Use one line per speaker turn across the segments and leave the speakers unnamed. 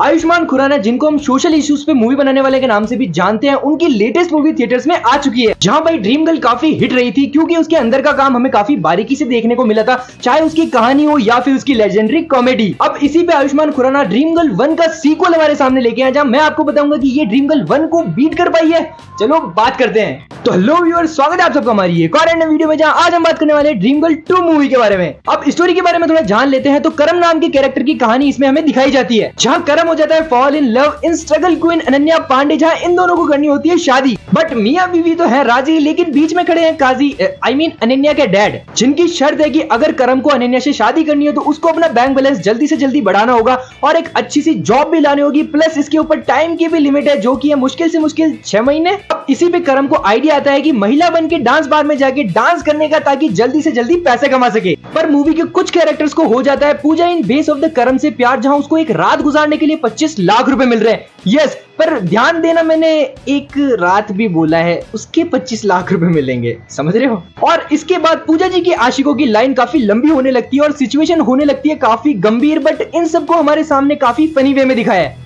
आयुष्मान खुराना जिनको हम social issues पे मूवी बनाने वाले के नाम से भी जानते हैं, उनकी लेटेस्ट मूवी थिएटर्स में आ चुकी है। जहाँ भाई ड्रीम गर्ल काफ़ी हिट रही थी, क्योंकि उसके अंदर का काम हमें काफ़ी बारीकी से देखने को मिला था, चाहे उसकी कहानी हो या फिर उसकी लेजेंडरी कॉमेडी अब इसी पे Ayushmann Khurrana dream girl one का सीक्वल हमारे सामने लेके आया, जहाँ मैं आपको बताऊँगा की ये ड्रीम गर्ल वन को बीट कर पाई है। चलो, बात करते हैं। तो हेलो व्यूअर स्वागत है आप सबका हमारी एक और वीडियो में, जहाँ आज हम बात करने वाले ड्रीम गर्ल टू मूवी के बारे में। अब स्टोरी के बारे में थोड़ा जान लेते हैं तो करम नाम के कैरेक्टर की कहानी इसमें हमें दिखाई जाती है, जहाँ करम हो जाता है fall in love in struggle queen Ananya Panday जहाँ इन दोनों को करनी होती है शादी। बट मियाँ बीवी तो है राज़ी, लेकिन बीच में खड़े हैं काजी आई मीन अनन्या के डैड जिनकी शर्त है कि अगर करम को अनन्या से शादी करनी हो तो उसको अपना बैंक बैलेंस जल्दी से जल्दी बढ़ाना होगा और एक अच्छी सी जॉब भी लानी होगी प्लस इसके ऊपर टाइम की भी लिमिट है, जो की है मुश्किल से मुश्किल छह महीने। अब इसी पे करम को आइडिया आता है की महिला बन के डांस बार में जाके डांस करने का, ताकि जल्दी से जल्दी पैसे कमा सके। पर मूवी के कुछ कैरेक्टर्स को हो जाता है, Pooja in base of the Karam से प्यार, जहाँ उसको एक रात गुजारने के लिए 25 लाख रुपए मिल रहे हैं। यस पर ध्यान देना, मैंने एक रात भी बोला है, उसके 25 लाख रुपए मिलेंगे। समझ रहे हो? और इसके बाद पूजा जी की आशिकों की लाइन काफ़ी लंबी होने लगती है और सिचुएशन होने लगती है काफ़ी गंभीर बट इन सबको हमारे सामने काफ़ी फनी वे में दिखाया है।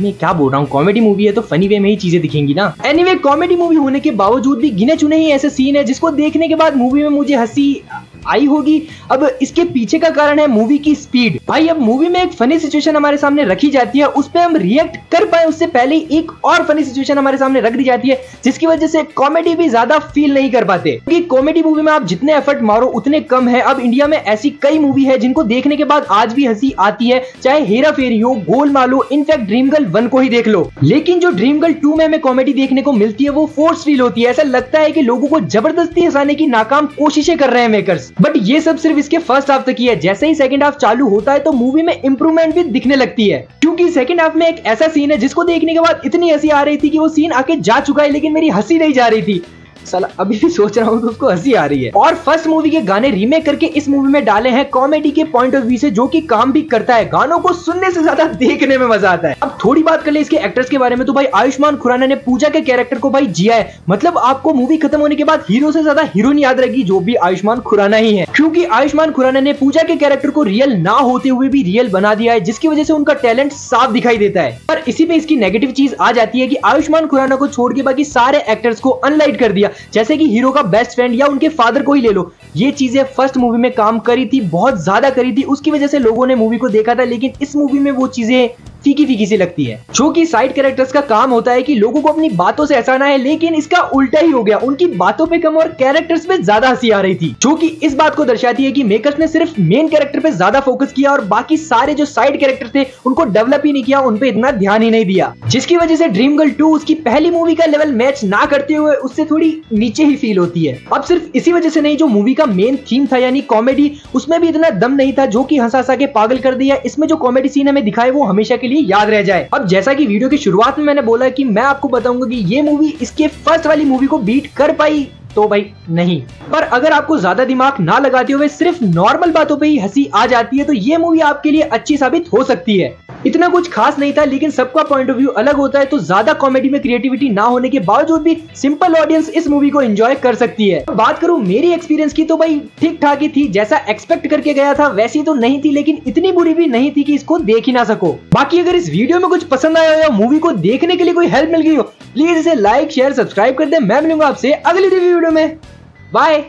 मैं क्या बोल रहा हूँ कॉमेडी मूवी है तो फनी वे में ही चीज़ें दिखेंगी ना। एनीवे कॉमेडी मूवी होने के बावजूद भी गिने चुने ही ऐसे सीन है जिसको देखने के बाद मूवी में मुझे हँसी आई होगी। अब इसके पीछे का कारण है मूवी की स्पीड भाई, अब मूवी में एक फनी सिचुएशन हमारे सामने रखी जाती है, उस पर हम रिएक्ट कर पाए, उससे पहले एक और फनी सिचुएशन हमारे सामने रख दी जाती है, जिसकी वजह से कॉमेडी भी ज़्यादा फील नहीं कर पाते। क्योंकि कॉमेडी मूवी में आप जितने एफर्ट मारो, उतने कम है। अब इंडिया में ऐसी कई मूवी है, जिनको देखने के बाद आज भी हँसी आती है। चाहे हेरा फेरी हो, गोल मालो इनफैक्ट ड्रीम गर्ल वन को ही देख लो। लेकिन जो ड्रीम गर्ल टू में हमें कॉमेडी देखने को मिलती है, वो फोर्स फील होती है। ऐसा लगता है कि लोगों को ज़बरदस्ती हंसाने की नाकाम कोशिशें कर रहे हैं मेकर्स बट ये सब सिर्फ़ इसके फ़र्स्ट हाफ़ तक ही है। जैसे ही सेकंड हाफ़ चालू होता है तो मूवी में इंप्रूवमेंट भी दिखने लगती है। क्योंकि सेकंड हाफ़ में एक ऐसा सीन है जिसको देखने के बाद इतनी हँसी आ रही थी कि वो सीन आके जा चुका है, लेकिन मेरी हँसी नहीं जा रही थी। साला, अभी भी सोच रहा हूँ तो उसको हँसी आ रही है। और फ़र्स्ट मूवी के गाने रीमेक करके इस मूवी में डाले हैं कॉमेडी के पॉइंट ऑफ़ व्यू से, जो कि काम भी करता है। गानों को सुनने से ज़्यादा देखने में मज़ा आता है। अब थोड़ी बात कर ले इसके एक्टर्स के बारे में तो भाई आयुष्मान खुराना ने पूजा के कैरेक्टर को भाई जिया है। मतलब आपको मूवी खत्म होने के बाद हीरो से ज़्यादा हीरोइन याद रहेगी, जो भी आयुष्मान खुराना ही है। क्योंकि आयुष्मान खुराना ने पूजा के कैरेक्टर को रियल ना होते हुए भी रियल बना दिया है, जिसकी वजह से उनका टैलेंट साफ़ दिखाई देता है। पर इसी पे इसकी नेगेटिव चीज़ आ जाती है कि आयुष्मान खुराना को छोड़ के बाकी सारे एक्टर्स को अनलाइट कर दिया। जैसे कि हीरो का बेस्ट फ्रेंड या उनके फादर को ही ले लो। ये चीज़ें फ़र्स्ट मूवी में काम करी थी, बहुत ज़्यादा करी थी, उसकी वजह से लोगों ने मूवी को देखा था, लेकिन इस मूवी में वो चीज़ें फीकी फीकी सी लगती है। जो कि साइड कैरेक्टर्स का काम होता है कि लोगों को अपनी बातों से हंसाना है, लेकिन इसका उल्टा ही हो गया। उनकी बातों पे कम और कैरेक्टर्स पे ज़्यादा हँसी आ रही थी, जो कि इस बात को दर्शाती है कि मेकर्स ने सिर्फ़ मेन कैरेक्टर पे ज़्यादा फोकस किया और बाकी सारे जो साइड कैरेक्टर थे, उनको डेवलप ही नहीं किया, उन पे इतना ध्यान ही नहीं दिया। जिसकी वजह से ड्रीम गर्ल टू उसकी पहली मूवी का लेवल मैच ना करते हुए उससे थोड़ी नीचे ही फील होती है। अब सिर्फ़ इसी वजह से नहीं, जो मूवी का मेन थीम था, यानी कॉमेडी उसमें भी इतना दम नहीं था, जो की हंसा हंसा के पागल कर दिया। इसमें जो कॉमेडी सीन हमें दिखाए वो हमेशा के लिए याद रह जाए। अब जैसा की वीडियो की शुरुआत में मैंने बोला की मैं आपको बताऊँगा कि ये मूवी इसके फ़र्स्ट वाली मूवी को बीट कर पाई तो भाई नहीं। पर अगर आपको ज़्यादा दिमाग ना लगाते हुए सिर्फ़ नॉर्मल बातों पे ही हँसी आ जाती है तो ये मूवी आपके लिए अच्छी साबित हो सकती है। इतना कुछ खास नहीं था, लेकिन सबका पॉइंट ऑफ़ व्यू अलग होता है तो ज़्यादा कॉमेडी में क्रिएटिविटी ना होने के बावजूद भी सिंपल ऑडियंस इस मूवी को एंजॉय कर सकती है। बात करूँ मेरी एक्सपीरियंस की तो भाई ठीक ठाक ही थी, जैसा एक्सपेक्ट करके गया था, वैसी तो नहीं थी, लेकिन इतनी बुरी भी नहीं थी कि इसको देख ही ना सको। बाकी अगर इस वीडियो में कुछ पसंद आया हो या मूवी को देखने के लिए कोई हेल्प मिल गई हो प्लीज़ इसे लाइक शेयर सब्सक्राइब कर दे। मैं मिलूँगा आपसे अगली रिव्यू वीडियो में। बाय